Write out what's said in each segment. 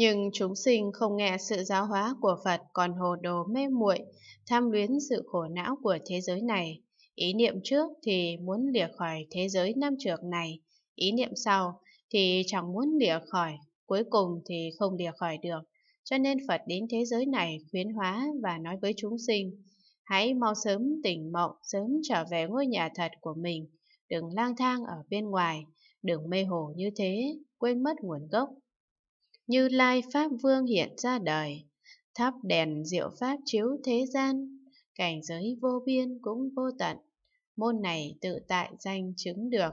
Nhưng chúng sinh không nghe sự giáo hóa của Phật còn hồ đồ mê muội, tham luyến sự khổ não của thế giới này. Ý niệm trước thì muốn lìa khỏi thế giới nam trược này, ý niệm sau thì chẳng muốn lìa khỏi, cuối cùng thì không lìa khỏi được. Cho nên Phật đến thế giới này khuyến hóa và nói với chúng sinh, hãy mau sớm tỉnh mộng, sớm trở về ngôi nhà thật của mình, đừng lang thang ở bên ngoài, đừng mê hồ như thế, quên mất nguồn gốc. Như Lai Pháp Vương hiện ra đời, thắp đèn diệu Pháp chiếu thế gian, cảnh giới vô biên cũng vô tận, môn này tự tại danh chứng được.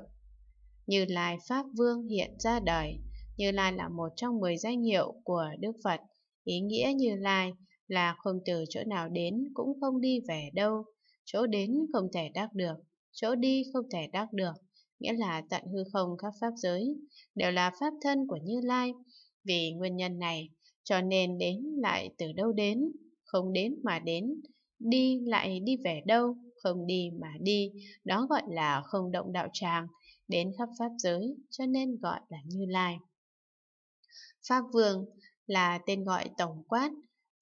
Như Lai Pháp Vương hiện ra đời, Như Lai là một trong 10 danh hiệu của Đức Phật, ý nghĩa Như Lai là không từ chỗ nào đến cũng không đi về đâu, chỗ đến không thể đắc được, chỗ đi không thể đắc được, nghĩa là tận hư không khắp pháp giới, đều là pháp thân của Như Lai. Vì nguyên nhân này, cho nên đến lại từ đâu đến, không đến mà đến, đi lại đi về đâu, không đi mà đi, đó gọi là không động đạo tràng, đến khắp pháp giới, cho nên gọi là Như Lai. Pháp Vương là tên gọi tổng quát,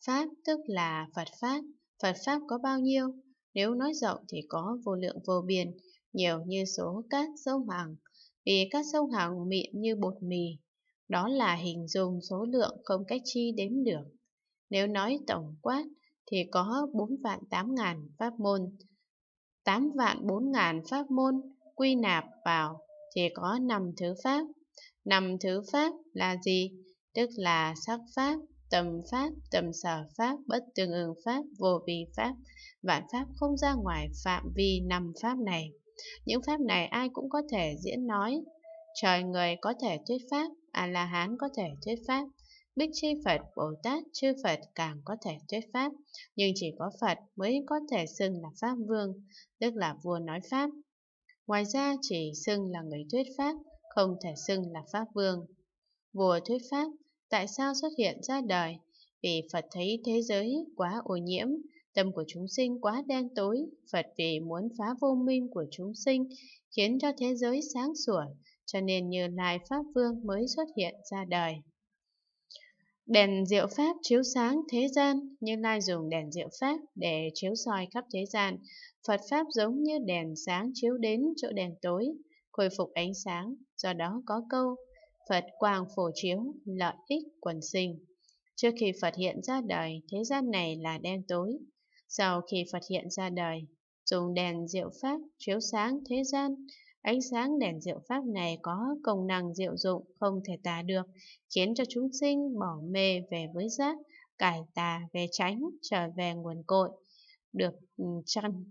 Pháp tức là Phật Pháp, Phật Pháp có bao nhiêu? Nếu nói rộng thì có vô lượng vô biên, nhiều như số cát sông Hằng, vì các sông Hằng mịn như bột mì, đó là hình dung số lượng không cách chi đếm được. Nếu nói tổng quát thì có 4 vạn 8 ngàn pháp môn, 8 vạn 4 ngàn pháp môn quy nạp vào thì có 5 thứ pháp. 5 thứ pháp là gì? Tức là sắc pháp, tầm pháp, tầm sở pháp, bất tương ứng pháp, vô vi pháp. Vạn pháp không ra ngoài phạm vi năm pháp này. Những pháp này ai cũng có thể diễn nói. Trời người có thể thuyết pháp, À A-la-hán có thể thuyết pháp. Bích Chi Phật, Bồ Tát, chư Phật càng có thể thuyết pháp, nhưng chỉ có Phật mới có thể xưng là Pháp Vương, tức là vua nói Pháp. Ngoài ra chỉ xưng là người thuyết Pháp, không thể xưng là Pháp Vương. Vua thuyết Pháp Tại sao xuất hiện ra đời? Vì Phật thấy thế giới quá ô nhiễm, tâm của chúng sinh quá đen tối, Phật vì muốn phá vô minh của chúng sinh, khiến cho thế giới sáng sủa, cho nên như Lai Pháp Vương mới xuất hiện ra đời. Đèn diệu Pháp chiếu sáng thế gian, Như Lai dùng đèn diệu Pháp để chiếu soi khắp thế gian. Phật Pháp giống như đèn sáng chiếu đến chỗ đèn tối, khôi phục ánh sáng, do đó có câu Phật quang phổ chiếu, lợi ích quần sinh. Trước khi Phật hiện ra đời, thế gian này là đen tối. Sau khi Phật hiện ra đời, dùng đèn diệu pháp chiếu sáng thế gian, ánh sáng đèn diệu pháp này có công năng diệu dụng không thể tả được, khiến cho chúng sinh bỏ mê về với giác, cải tà về tránh, trở về nguồn cội, được ừ, chăn